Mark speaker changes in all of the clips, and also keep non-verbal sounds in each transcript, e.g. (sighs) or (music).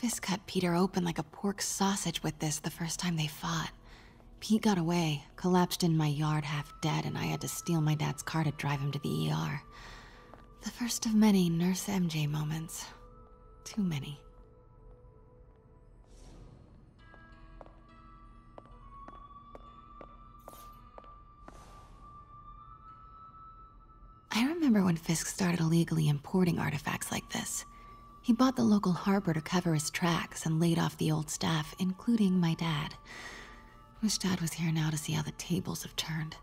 Speaker 1: Fisk cut Peter open like a pork sausage with this the first time they fought. Pete got away, collapsed in my yard half dead, and I had to steal my dad's car to drive him to the ER. The first of many Nurse MJ moments. Too many. I remember when Fisk started illegally importing artifacts like this. He bought the local harbor to cover his tracks and laid off the old staff, including my dad. Wish Dad was here now to see how the tables have turned.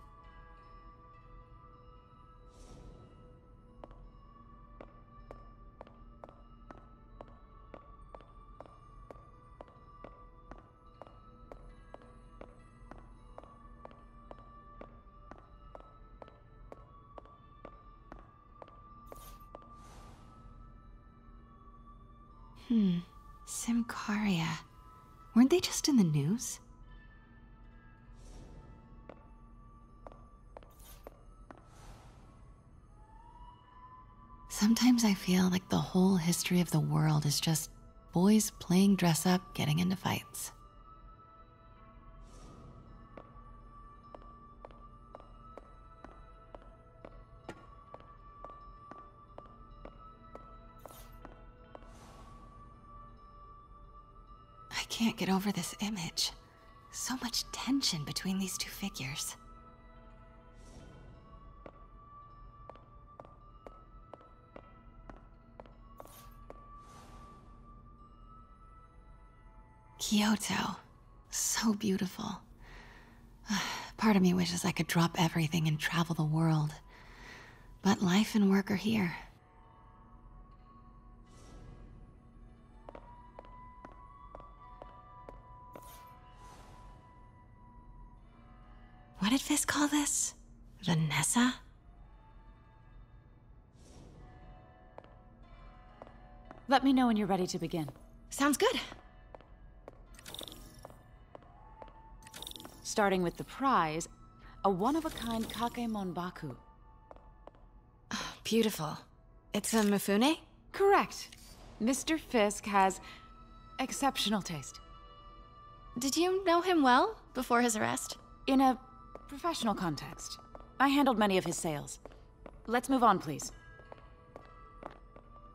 Speaker 1: Hmm. Symkaria. Weren't they just in the news? Sometimes I feel like the whole history of the world is just boys playing dress up, getting into fights. Can't get over this image. So much tension between these two figures. Kyoto. So beautiful. (sighs) Part of me wishes I could drop everything and travel the world. But life and work are here.
Speaker 2: Let me know when you're ready to begin.
Speaker 3: Sounds good.
Speaker 2: Starting with the prize, a one-of-a-kind Kakemon Baku.
Speaker 3: Beautiful. It's a Mifune?
Speaker 2: Correct. Mr. Fisk has exceptional taste.
Speaker 3: Did you know him well before his arrest?
Speaker 2: In a professional context, I handled many of his sales. Let's move on, please.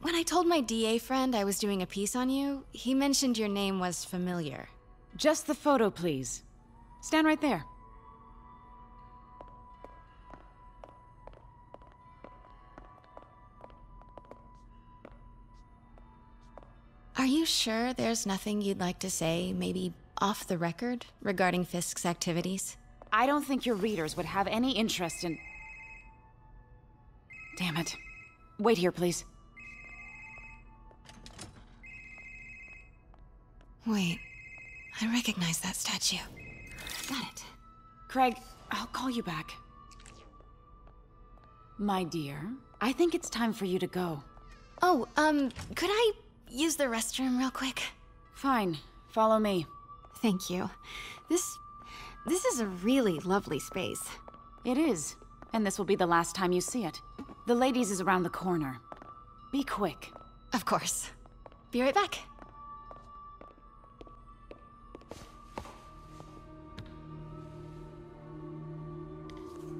Speaker 3: When I told my DA friend I was doing a piece on you, he mentioned your name was familiar.
Speaker 2: Just the photo, please. Stand right there.
Speaker 1: Are you sure there's nothing you'd like to say, maybe off the record, regarding Fisk's activities?
Speaker 2: I don't think your readers would have any interest in... Damn it. Wait here, please.
Speaker 1: Wait. I recognize that statue. Got it.
Speaker 2: Craig, I'll call you back. My dear, I think it's time for you to go.
Speaker 1: Oh, um, could I use the restroom real quick?
Speaker 2: Fine. Follow me.
Speaker 1: Thank you. This. this is a really lovely space.
Speaker 2: It is. And this will be the last time you see it. The ladies is around the corner. Be quick.
Speaker 1: Of course. Be right back.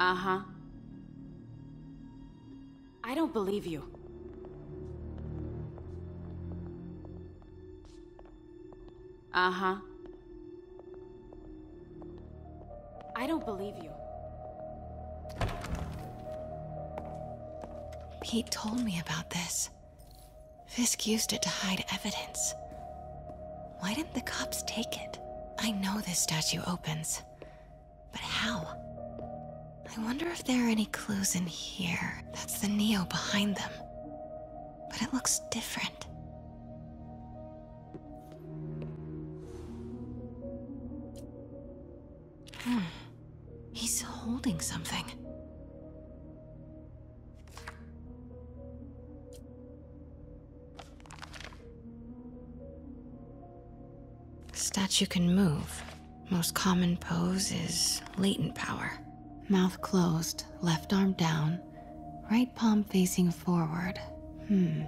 Speaker 2: Uh-huh. I don't believe you. Uh-huh. I don't believe you.
Speaker 1: Pete told me about this. Fisk used it to hide evidence. Why didn't the cops take it? I know this statue opens. But how? I wonder if there are any clues in here. That's the Nio behind them. But it looks different. Hmm. He's holding something. Statue can move. Most common pose is latent power. Mouth closed, left arm down, right palm facing forward. Hmm.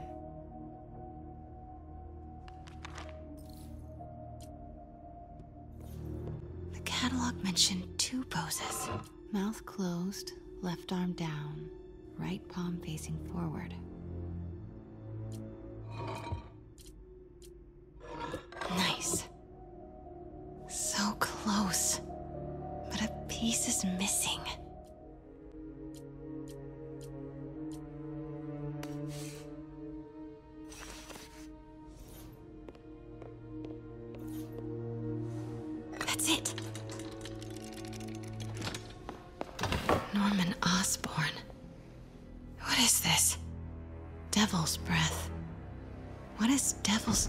Speaker 1: The catalog mentioned two poses. Mouth closed, left arm down, right palm facing forward. Nice. So close. Piece is missing. That's it. Norman Osborn. What is this? Devil's breath. What is devil's.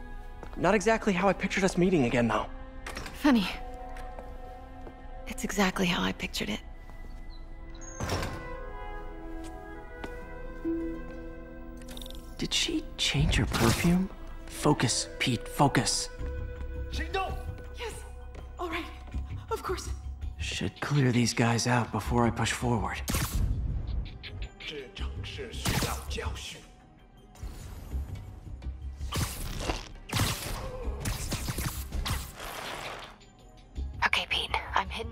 Speaker 4: Not exactly how I pictured us meeting again, though.
Speaker 3: Funny.
Speaker 1: It's exactly how I pictured it.
Speaker 4: Did she change her perfume? Focus, Pete, focus.
Speaker 2: Yes. All right. Of course.
Speaker 4: Should clear these guys out before I push forward.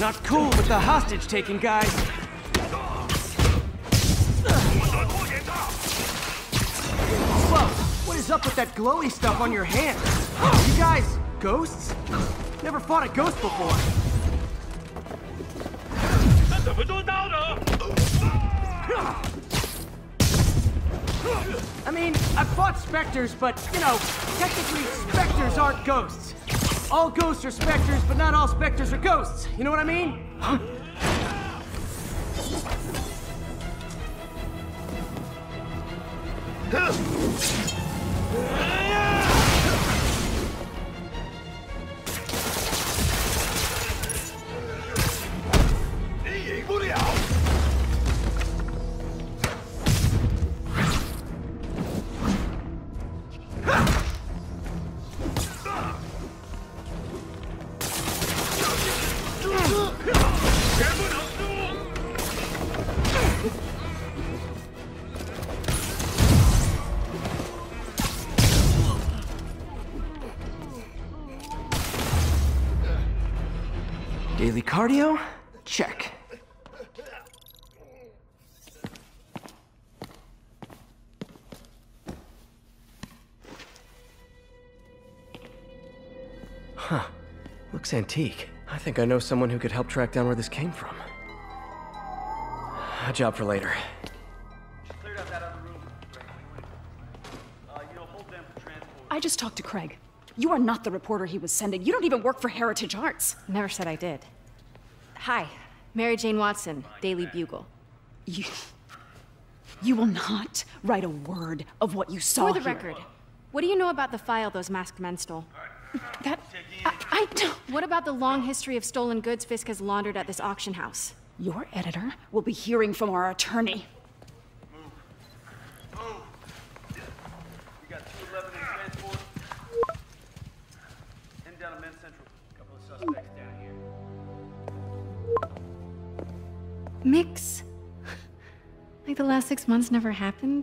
Speaker 4: Not cool with the hostage taking, guys. Whoa, what is up with that glowy stuff on your hands? You guys, ghosts? Never fought a ghost before. I mean, I've fought specters, but, you know, technically specters aren't ghosts. All ghosts are specters, but not all specters are ghosts. You know what I mean? Antique. I think I know someone who could help track down where this came from. A job for later.
Speaker 2: I just talked to Craig. You are not the reporter he was sending. You don't even work for Heritage Arts.
Speaker 3: Never said I did. Hi, Mary Jane Watson, Daily Bugle.
Speaker 2: You. You will not write a word of what you saw
Speaker 3: For the
Speaker 2: here.
Speaker 3: record, what do you know about the file those masked men stole?
Speaker 2: That. I, I don't.
Speaker 3: What about the long history of stolen goods Fisk has laundered at this auction house?
Speaker 2: Your editor will be hearing from our attorney.
Speaker 5: We got 211 in transport. Heading down to Men's Central. Couple of suspects down here.
Speaker 3: Mix? like the last six months never happened?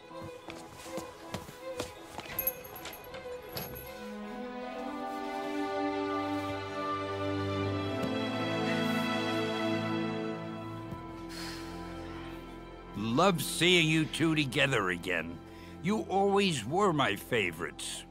Speaker 6: Love seeing you two together again. You always were my favorites.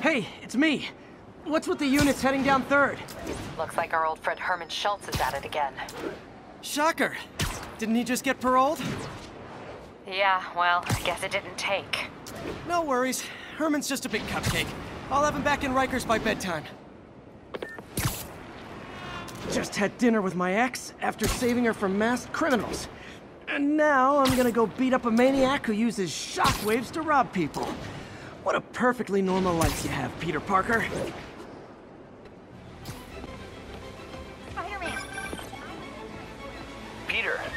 Speaker 4: Hey, it's me. What's with the units heading down third?
Speaker 7: Looks like our old friend Herman Schultz is at it again.
Speaker 4: Shocker. Didn't he just get paroled?
Speaker 7: Yeah, well, I guess it didn't take.
Speaker 4: No worries. Herman's just a big cupcake. I'll have him back in Rikers by bedtime. Just had dinner with my ex after saving her from masked criminals. And now I'm gonna go beat up a maniac who uses shockwaves to rob people. What a perfectly normal life you have, Peter Parker.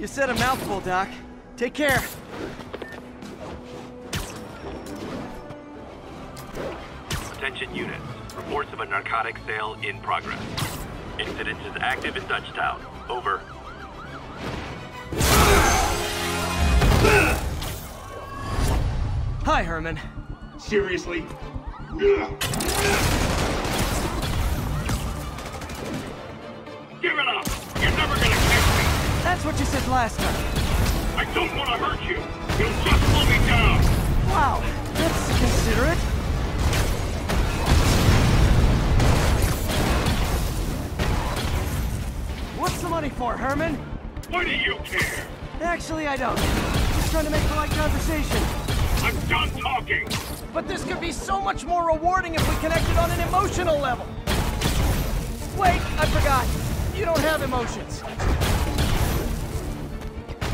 Speaker 4: You said a mouthful, Doc. Take care.
Speaker 8: Attention units. Reports of a narcotic sale in progress. Incident is active in Dutchtown. Over.
Speaker 4: Hi, Herman.
Speaker 9: Seriously?
Speaker 8: Give it up! You're never gonna catch me!
Speaker 4: That's what you said last time.
Speaker 8: I don't want to hurt you! You'll just slow me down!
Speaker 4: Wow, that's considerate. What's the money for, Herman?
Speaker 8: Why do you care?
Speaker 4: Actually, I don't. Just trying to make polite conversation.
Speaker 8: I'm done talking!
Speaker 4: But this could be so much more rewarding if we connected on an emotional level. Wait, I forgot. You don't have emotions.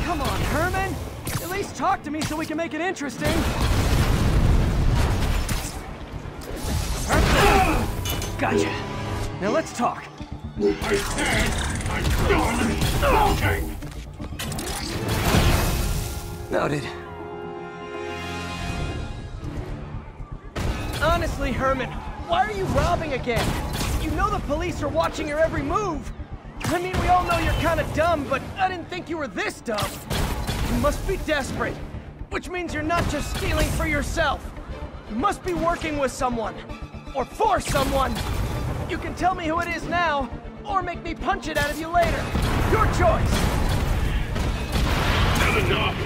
Speaker 4: Come on, Herman. At least talk to me so we can make it interesting. Herman. Gotcha. Now let's talk.
Speaker 8: I said I'm done talking!
Speaker 4: Noted. Honestly, Herman, why are you robbing again? You know the police are watching your every move. I mean, we all know you're kind of dumb, but I didn't think you were this dumb. You must be desperate, which means you're not just stealing for yourself. You must be working with someone. or for someone. You can tell me who it is now, or make me punch it out of you later. Your choice.
Speaker 10: Enough.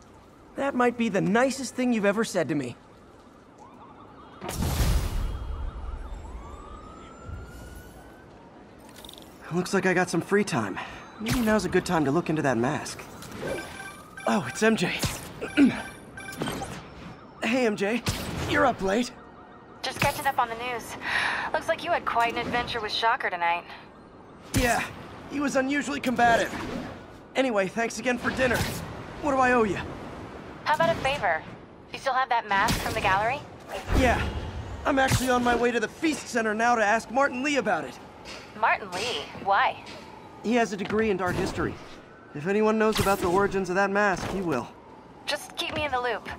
Speaker 4: That might be the nicest thing you've ever said to me. Looks like I got some free time. Maybe now's a good time to look into that mask. Oh, it's MJ. (clears throat) hey, MJ. You're up late.
Speaker 3: Just catching up on the news. Looks like you had quite an adventure with Shocker tonight.
Speaker 4: Yeah, he was unusually combative. Anyway, thanks again for dinner. What do I owe you?
Speaker 3: How about a favor? You still have that mask from the gallery?
Speaker 4: Yeah, I'm actually on my way to the Feast Center now to ask Martin Lee about it.
Speaker 3: Martin Lee. Why?
Speaker 4: He has a degree in art history. If anyone knows about the origins of that mask, he will.
Speaker 3: Just keep me in the loop.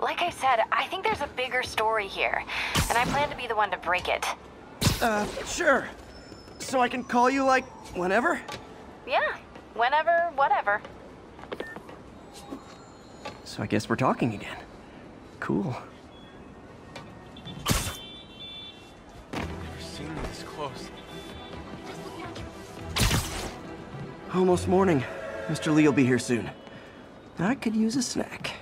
Speaker 3: Like I said, I think there's a bigger story here, and I plan to be the one to break it.
Speaker 4: Uh, sure. So I can call you, like, whenever?
Speaker 3: Yeah, whenever, whatever.
Speaker 4: So I guess we're talking again. Cool.
Speaker 11: Never seen this close.
Speaker 4: Almost morning. Mr. Lee will be here soon. I could use a snack.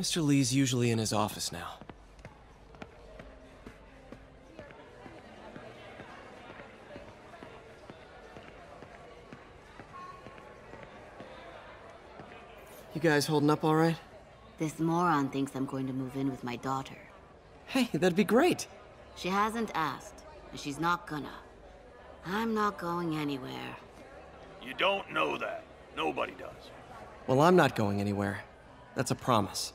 Speaker 4: Mr. Lee's usually in his office now. You guys holding up all right?
Speaker 12: This moron thinks I'm going to move in with my daughter.
Speaker 4: Hey, that'd be great.
Speaker 12: She hasn't asked, and she's not gonna. I'm not going anywhere.
Speaker 10: You don't know that. Nobody does.
Speaker 4: Well, I'm not going anywhere. That's a promise.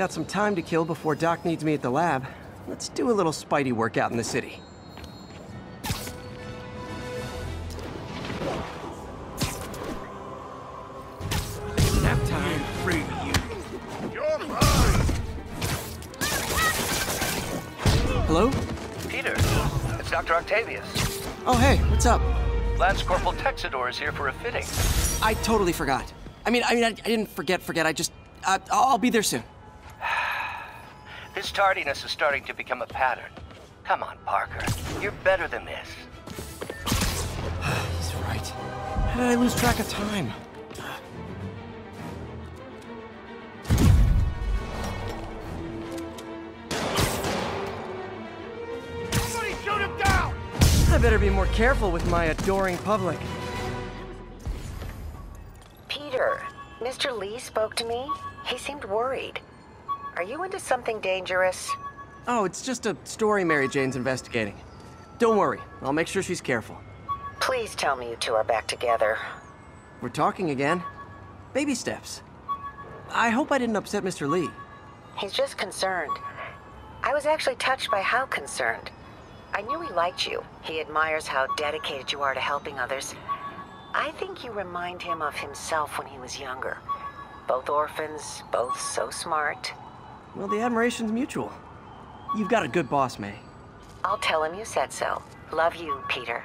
Speaker 4: Got some time to kill before Doc needs me at the lab. Let's do a little Spidey workout in the city. Nap time.
Speaker 13: Free you.
Speaker 10: You're mine!
Speaker 4: Hello?
Speaker 14: Peter, it's Dr. Octavius.
Speaker 4: Oh, hey, what's up?
Speaker 14: Lance Corporal Texador is here for a fitting.
Speaker 4: I totally forgot. I mean, I mean, I, I didn't forget, forget. I just, uh, I'll be there soon.
Speaker 14: This tardiness is starting to become a pattern. Come on, Parker. You're better than this. (sighs)
Speaker 4: He's right. How did I lose track of time?
Speaker 10: Somebody shoot him down!
Speaker 4: I better be more careful with my adoring public.
Speaker 1: Peter, Mr. Lee spoke to me. He seemed worried. Are you into something dangerous?
Speaker 4: Oh, it's just a story Mary Jane's investigating. Don't worry, I'll make sure she's careful.
Speaker 1: Please tell me you two are back together.
Speaker 4: We're talking again. Baby steps. I hope I didn't upset Mr. Lee.
Speaker 1: He's just concerned. I was actually touched by how concerned. I knew he liked you. He admires how dedicated you are to helping others. I think you remind him of himself when he was younger. Both orphans, both so smart.
Speaker 4: Well, the admiration's mutual. You've got a good boss, May.
Speaker 1: I'll tell him you said so. Love you, Peter.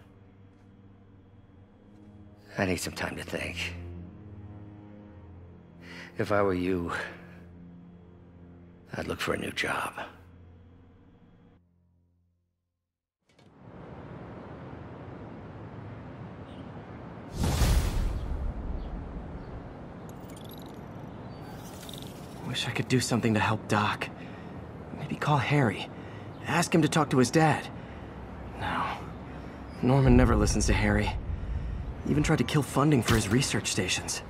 Speaker 15: I need some time to think. If I were you, I'd look for a new job.
Speaker 4: Wish I could do something to help Doc. Maybe call Harry. Ask him to talk to his dad. No. Norman never listens to Harry. Even tried to kill funding for his research stations.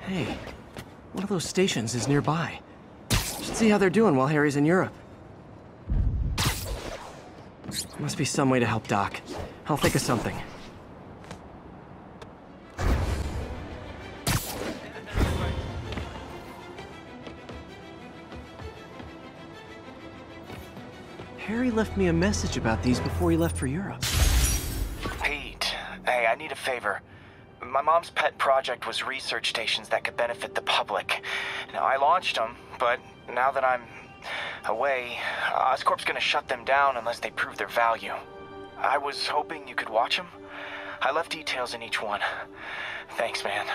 Speaker 4: Hey, one of those stations is nearby. Should see how they're doing while Harry's in Europe. Must be some way to help Doc. I'll think of something. Harry left me a message about these before he left for Europe.
Speaker 16: Favor. My mom's pet project was research stations that could benefit the public. Now, I launched them, but now that I'm away, Oscorp's gonna shut them down unless they prove their value. I was hoping you could watch them. I left details in each one. Thanks, man.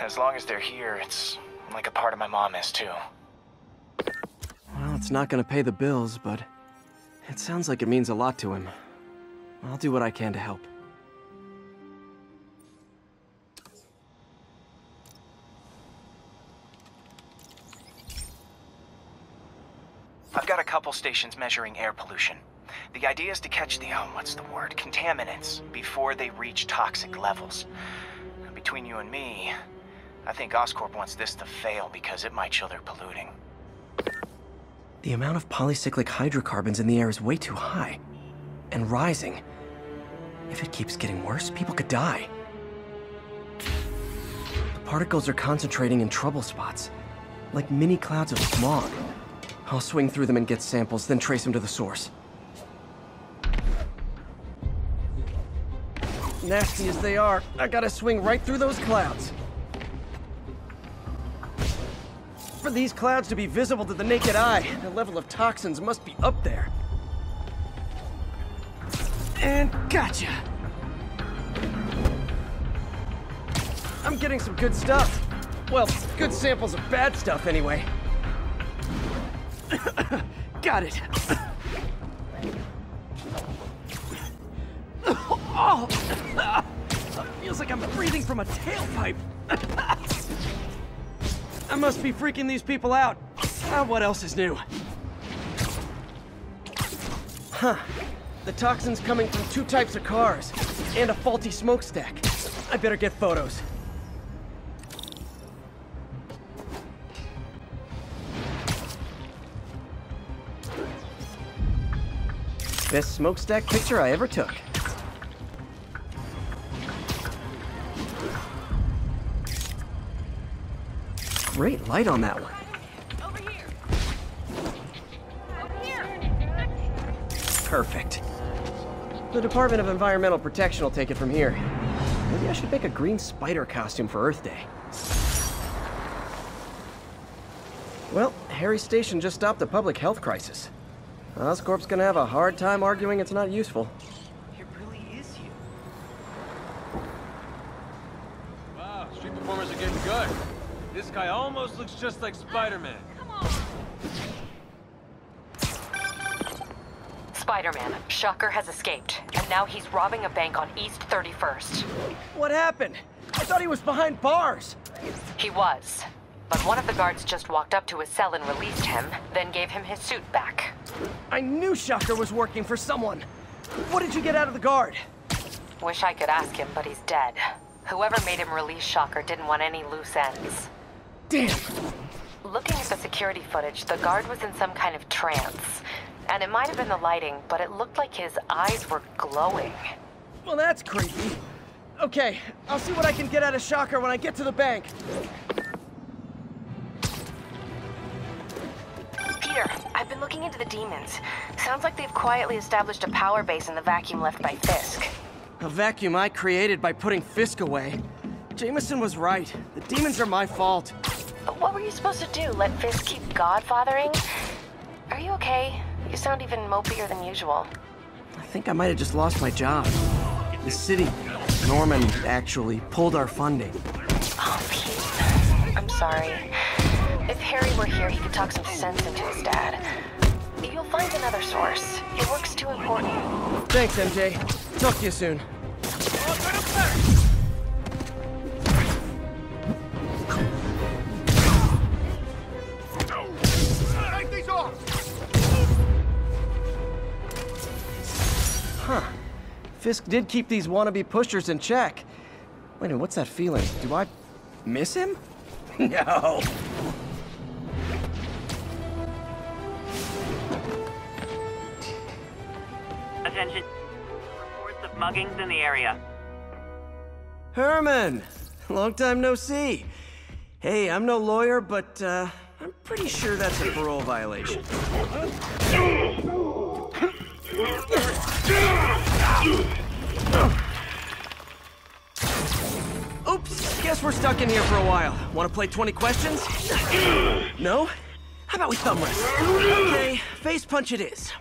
Speaker 16: As long as they're here, it's like a part of my mom is, too.
Speaker 4: Well, it's not gonna pay the bills, but it sounds like it means a lot to him. I'll do what I can to help.
Speaker 16: Couple stations measuring air pollution. The idea is to catch the, oh, what's the word, contaminants before they reach toxic levels. Between you and me, I think Oscorp wants this to fail because it might show they're polluting.
Speaker 4: The amount of polycyclic hydrocarbons in the air is way too high. And rising. If it keeps getting worse, people could die. The particles are concentrating in trouble spots. Like mini clouds of smog. I'll swing through them and get samples, then trace them to the source. Nasty as they are, I gotta swing right through those clouds. For these clouds to be visible to the naked eye, the level of toxins must be up there. And gotcha! I'm getting some good stuff. Well, good samples of bad stuff, anyway. Got it. Oh! Feels like I'm breathing from a tailpipe. I must be freaking these people out. Ah, what else is new? Huh. The toxin's coming from two types of cars, and a faulty smokestack. I better get photos. Best smokestack picture I ever took. Great light on that one. Perfect. The Department of Environmental Protection will take it from here. Maybe I should make a green spider costume for Earth Day. Well, Harry Station just stopped a public health crisis. Oscorp's gonna have a hard time arguing it's not useful. It really is you.
Speaker 5: Wow, street performers are getting good. This guy almost looks just like Spider-Man. Come on!
Speaker 7: Spider-Man, Shocker has escaped, and now he's robbing a bank on East 31st.
Speaker 4: What happened? I thought he was behind bars.
Speaker 7: He was. But one of the guards just walked up to his cell and released him, then gave him his suit back.
Speaker 4: I knew Shocker was working for someone. What did you get out of the guard?
Speaker 7: Wish I could ask him, but he's dead. Whoever made him release Shocker didn't want any loose ends.
Speaker 4: Damn!
Speaker 7: Looking at the security footage, the guard was in some kind of trance. And it might have been the lighting, but it looked like his eyes were glowing.
Speaker 4: Well, that's creepy. Okay, I'll see what I can get out of Shocker when I get to the bank.
Speaker 7: Peter, I've been looking into the demons. Sounds like they've quietly established a power base in the vacuum left by Fisk.
Speaker 4: A vacuum I created by putting Fisk away. Jameson was right. The demons are my fault.
Speaker 7: But what were you supposed to do? Let Fisk keep godfathering? Are you okay? You sound even mopier than usual.
Speaker 4: I think I might have just lost my job. The city, Norman, actually pulled our funding.
Speaker 7: Oh, Pete. I'm sorry. If Harry were here, he could talk some sense into his dad. You'll find another source. Your work's too important.
Speaker 4: Thanks, MJ. Talk to you soon. Huh. Fisk did keep these wannabe pushers in check. Wait a minute, what's that feeling? Do I miss him? (laughs) no.
Speaker 17: Attention. Reports of muggings in the area.
Speaker 4: Herman! Long time no see. Hey, I'm no lawyer, but uh, I'm pretty sure that's a parole violation. Oops, guess we're stuck in here for a while. Want to play 20 questions? No? How about we thumb wrestle? Okay, face punch it is.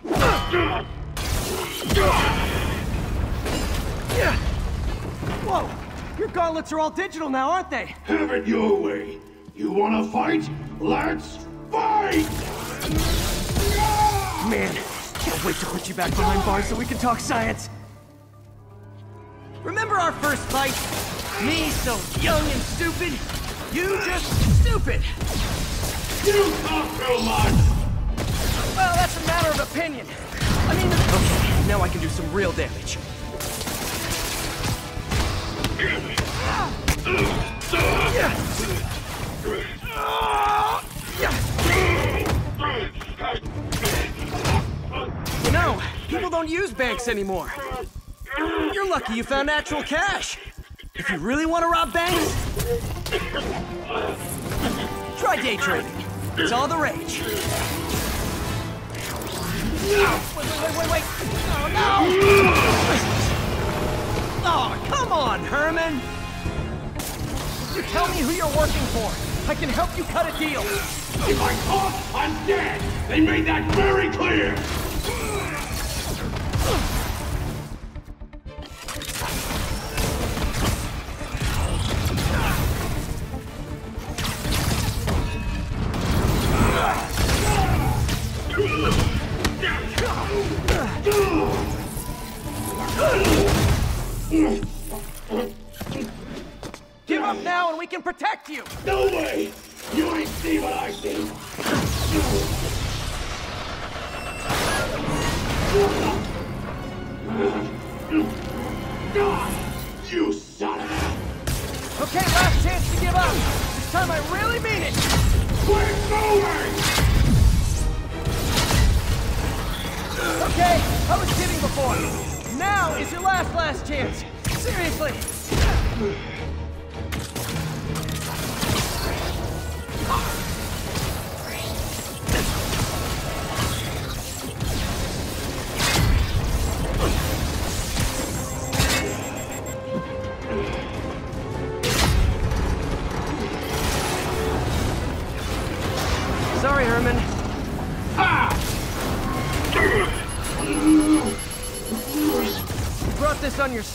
Speaker 4: Whoa! Your gauntlets are all digital now, aren't they?
Speaker 9: Have it your way. You wanna fight? Let's fight!
Speaker 4: Man, can't wait to put you back behind bars so we can talk science. Remember our first fight? Me so young and stupid? You just stupid!
Speaker 9: You talk too much!
Speaker 4: Well, that's a matter of opinion. I mean, okay, now I can do some real damage. You know, people don't use banks anymore. You're lucky you found actual cash. If you really want to rob banks, try day trading. It's all the rage. Wait, wait, wait, wait! Oh, no! Oh, come on, Herman! You tell me who you're working for. I can help you cut a deal.
Speaker 9: If I talk, I'm dead! They made that very clear!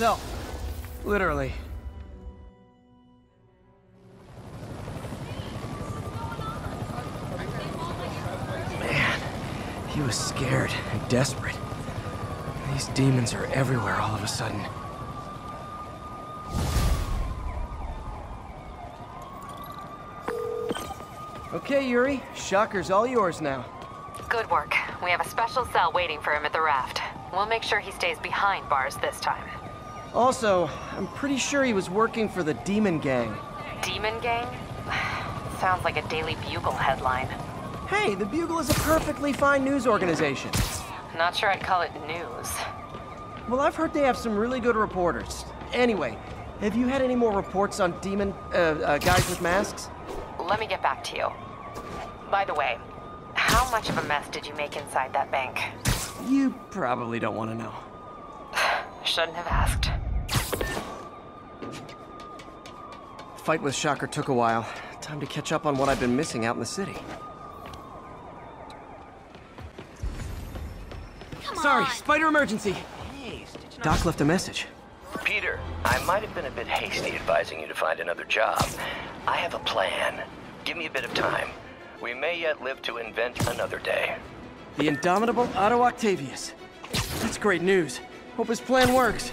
Speaker 4: Yourself. Literally. Man, he was scared and desperate. These demons are everywhere all of a sudden. Okay, Yuri. Shocker's all yours now.
Speaker 7: Good work. We have a special cell waiting for him at the raft. We'll make sure he stays behind bars this time.
Speaker 4: Also, I'm pretty sure he was working for the Demon Gang.
Speaker 7: Demon Gang? (sighs) Sounds like a Daily Bugle headline.
Speaker 4: Hey, the Bugle is a perfectly fine news organization.
Speaker 7: Not sure I'd call it news.
Speaker 4: Well, I've heard they have some really good reporters. Anyway, have you had any more reports on demon uh, uh, guys with masks?
Speaker 7: Let me get back to you. By the way, how much of a mess did you make inside that bank?
Speaker 4: You probably don't want to know. (sighs)
Speaker 7: Shouldn't have asked.
Speaker 4: Fight with Shocker took a while. Time to catch up on what I've been missing out in the city. Sorry, spider emergency. Doc left a message.
Speaker 15: Peter, I might have been a bit hasty advising you to find another job. I have a plan. Give me a bit of time. We may yet live to invent another day.
Speaker 4: The indomitable Otto Octavius. That's great news. Hope his plan works.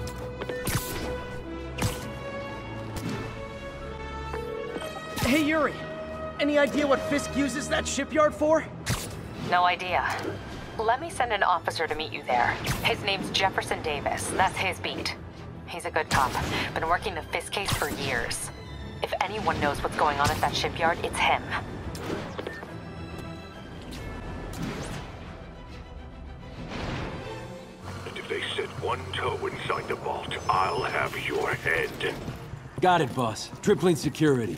Speaker 4: Hey, Yuri. Any idea what Fisk uses that shipyard for?
Speaker 7: No idea. Let me send an officer to meet you there. His name's Jefferson Davis. That's his beat. He's a good cop. Been working the Fisk case for years. If anyone knows what's going on at that shipyard, it's him.
Speaker 9: And if they set one toe inside the vault, I'll have your head.
Speaker 5: Got it, boss. Tripling security.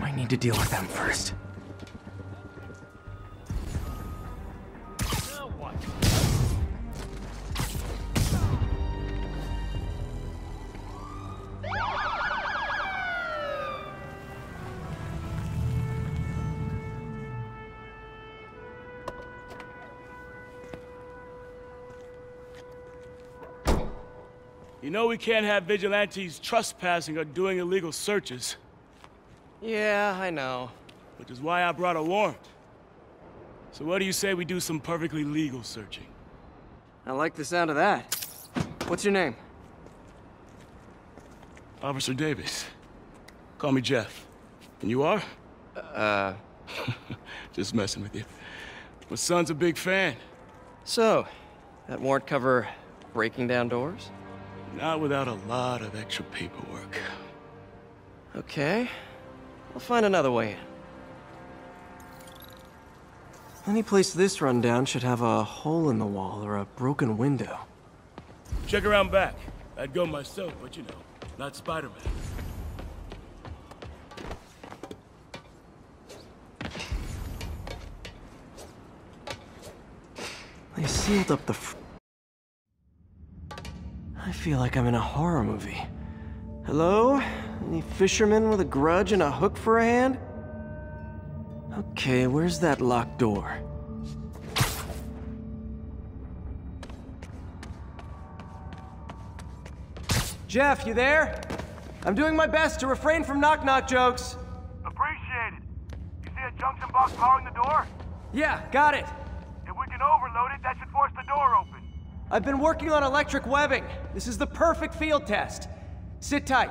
Speaker 4: Might need to deal with them first.
Speaker 18: You know we can't have vigilantes trespassing or doing illegal searches.
Speaker 4: Yeah, I know.
Speaker 18: Which is why I brought a warrant. So what do you say we do some perfectly legal searching?
Speaker 4: I like the sound of that. What's your name?
Speaker 18: Officer Davis. Call me Jeff. And you are?
Speaker 19: Uh... (laughs)
Speaker 18: Just messing with you. My son's a big fan.
Speaker 19: So, that warrant cover breaking down doors?
Speaker 18: Not without a lot of extra paperwork.
Speaker 19: Okay. I'll find another way in.
Speaker 4: Any place this rundown should have a hole in the wall or a broken window.
Speaker 18: Check around back. I'd go myself, but you know, not Spider-Man.
Speaker 4: They sealed up the I feel like I'm in a horror movie. Hello? Any fishermen with a grudge and a hook for a hand? Okay, where's that locked door? Jeff, you there? I'm doing my best to refrain from knock-knock jokes.
Speaker 9: Appreciate it. You see a junction box powering the door?
Speaker 4: Yeah, got it.
Speaker 9: If we can overload it, that should force the door open.
Speaker 4: I've been working on electric webbing. This is the perfect field test. Sit tight.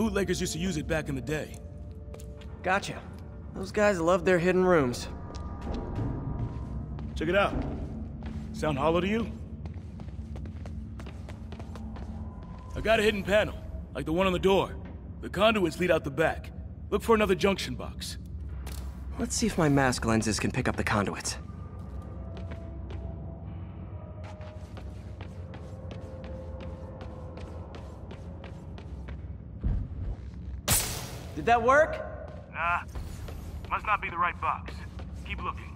Speaker 18: Bootleggers used to use it back in the day.
Speaker 4: Gotcha. Those guys love their hidden rooms.
Speaker 18: Check it out. Sound hollow to you? I got a hidden panel, like the one on the door. The conduits lead out the back. Look for another junction box.
Speaker 4: Let's see if my mask lenses can pick up the conduits. Did that work?
Speaker 18: Nah. Must not be the right box. Keep looking.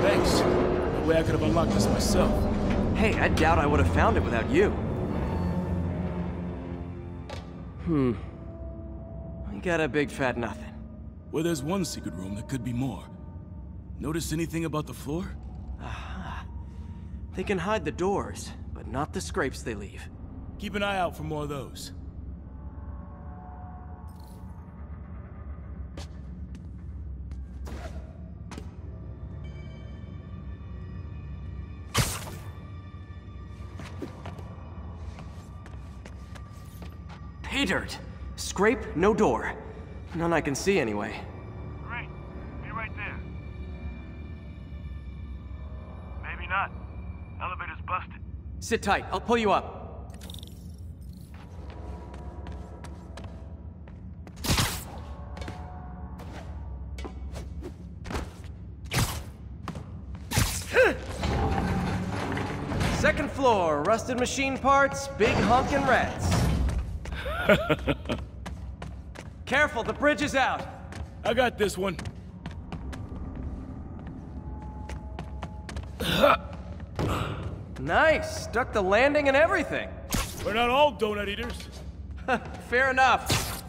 Speaker 18: Thanks. No way I could have unlocked this myself.
Speaker 4: Hey, I doubt I would have found it without you. Hmm. Got a big fat nothing.
Speaker 18: Well, there's one secret room that could be more. Notice anything about the floor?
Speaker 4: Aha. They can hide the doors, but not the scrapes they leave.
Speaker 18: Keep an eye out for more of those.
Speaker 4: Pay dirt. Scrape, no door. None I can see anyway.
Speaker 18: Great. Be right there. Maybe not. Elevator's busted.
Speaker 4: Sit tight, I'll pull you up. Second floor, rusted machine parts, big honkin' rats. (laughs) Careful, the bridge is out.
Speaker 18: I got this one.
Speaker 4: Nice, stuck the landing and everything.
Speaker 18: We're not all donut eaters. (laughs)
Speaker 4: Fair enough.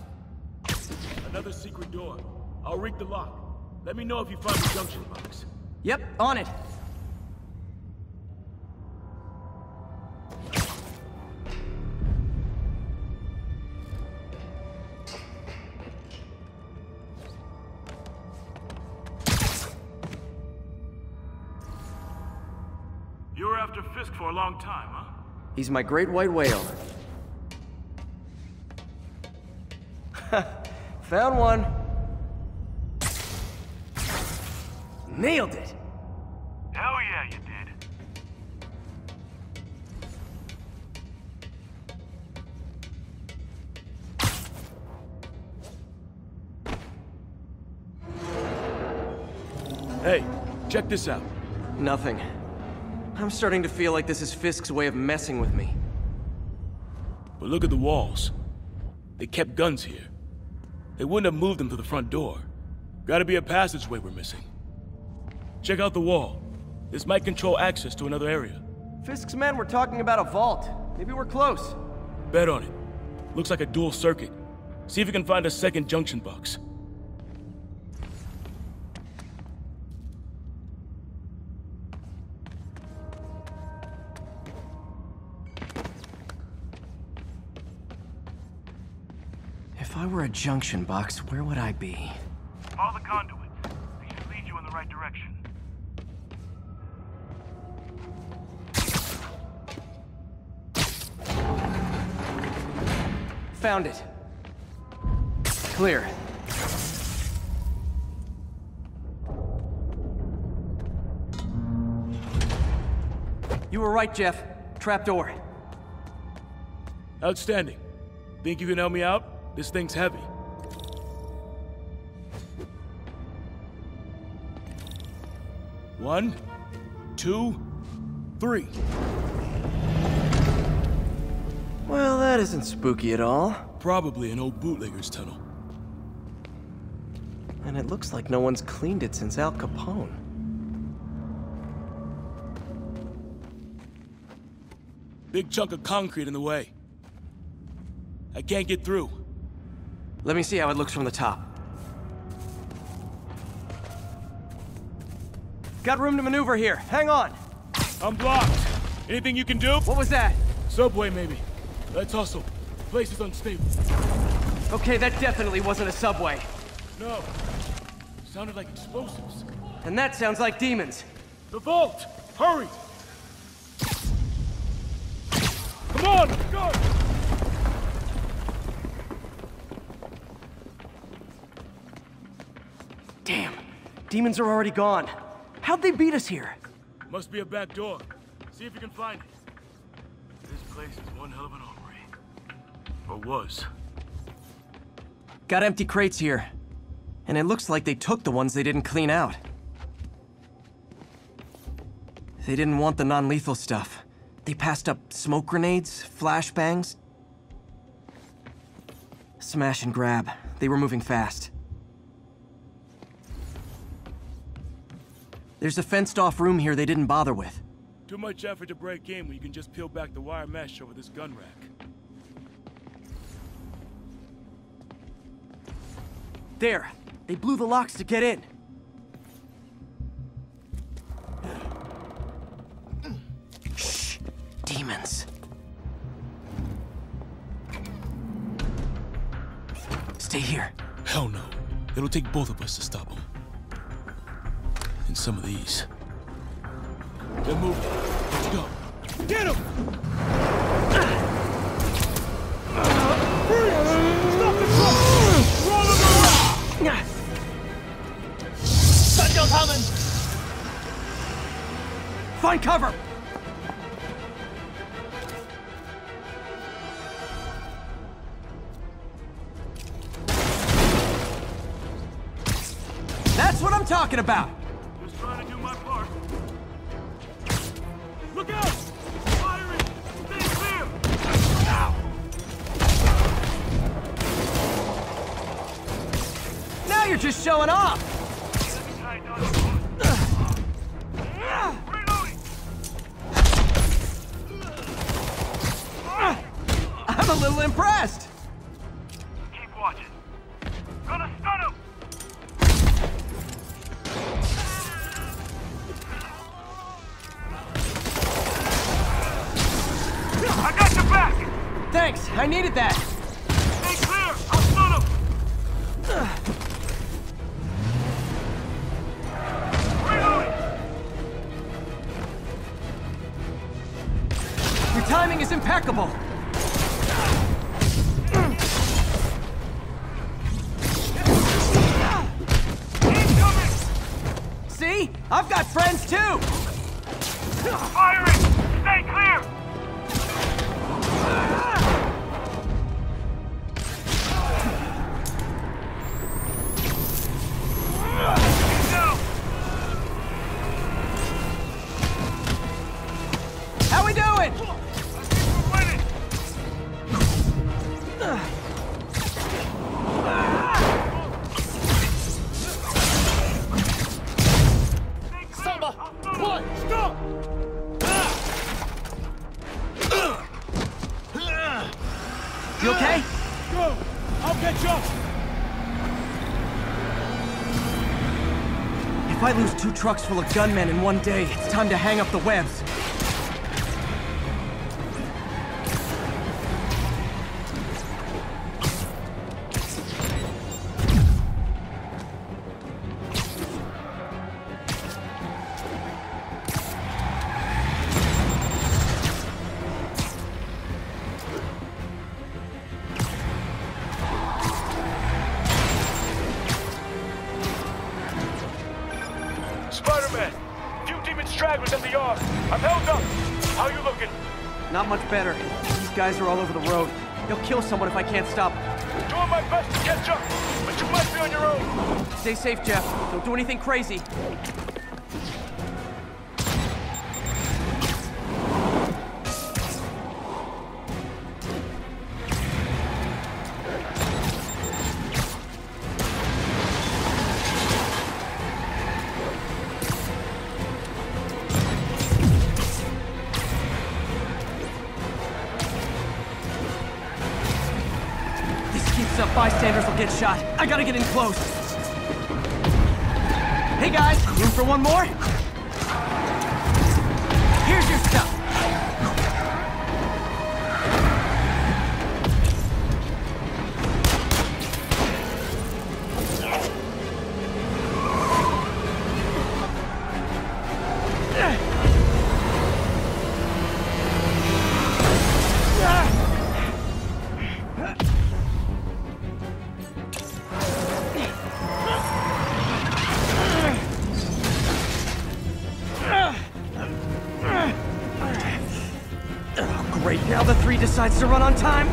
Speaker 18: Another secret door. I'll rig the lock. Let me know if you find the junction box.
Speaker 4: Yep, on it.
Speaker 18: After Fisk for a long time, huh?
Speaker 4: He's my great white whale. (laughs) Found one. Nailed it.
Speaker 18: Hell yeah, you did. Hey, check this out.
Speaker 4: Nothing. I'm starting to feel like this is Fisk's way of messing with me.
Speaker 18: But look at the walls. They kept guns here. They wouldn't have moved them to the front door. Gotta be a passageway we're missing. Check out the wall. This might control access to another area.
Speaker 4: Fisk's men were talking about a vault. Maybe we're close.
Speaker 18: Bet on it. Looks like a dual circuit. See if you can find a second junction box.
Speaker 4: Junction box, where would I be?
Speaker 18: Follow the conduit. They should lead you in the right direction.
Speaker 4: Found it. Clear. You were right, Jeff. Trapdoor.
Speaker 18: Outstanding. Think you can help me out? This thing's heavy. One, two, three.
Speaker 4: Well, that isn't spooky at all.
Speaker 18: Probably an old bootlegger's tunnel.
Speaker 4: And it looks like no one's cleaned it since Al Capone.
Speaker 18: Big chunk of concrete in the way. I can't get through.
Speaker 4: Let me see how it looks from the top. Got room to maneuver here. Hang on.
Speaker 18: I'm blocked. Anything you can do?
Speaker 4: What was that?
Speaker 18: Subway, maybe. Let's hustle. Place is unstable.
Speaker 4: Okay, that definitely wasn't a subway.
Speaker 18: No. Sounded like explosives.
Speaker 4: And that sounds like demons.
Speaker 18: The vault! Hurry! Come on, go!
Speaker 4: Demons are already gone. How'd they beat us here?
Speaker 18: Must be a back door. See if you can find it. This place is one hell of an armory. Or was.
Speaker 4: Got empty crates here. And it looks like they took the ones they didn't clean out. They didn't want the non-lethal stuff. They passed up smoke grenades, flashbangs. Smash and grab. They were moving fast. There's a fenced-off room here they didn't bother with.
Speaker 18: Too much effort to break in when you can just peel back the wire mesh over this gun rack.
Speaker 4: There! They blew the locks to get in. Shh! Demons. Stay here.
Speaker 18: Hell no. It'll take both of us to stop them. And some of these. They're moving. Let's go. Get him! Stop the truck! Roll him around! Shotgun coming!
Speaker 4: Find cover! That's what I'm talking about! Showing off! Trucks full of gunmen in one day, it's time to hang up the webs. Someone if I can't stop them.
Speaker 18: Doing my best to catch up, but you must be on your own.
Speaker 4: Stay safe, Jeff. Don't do anything crazy. Close. Hey guys, room for one more? To run on time.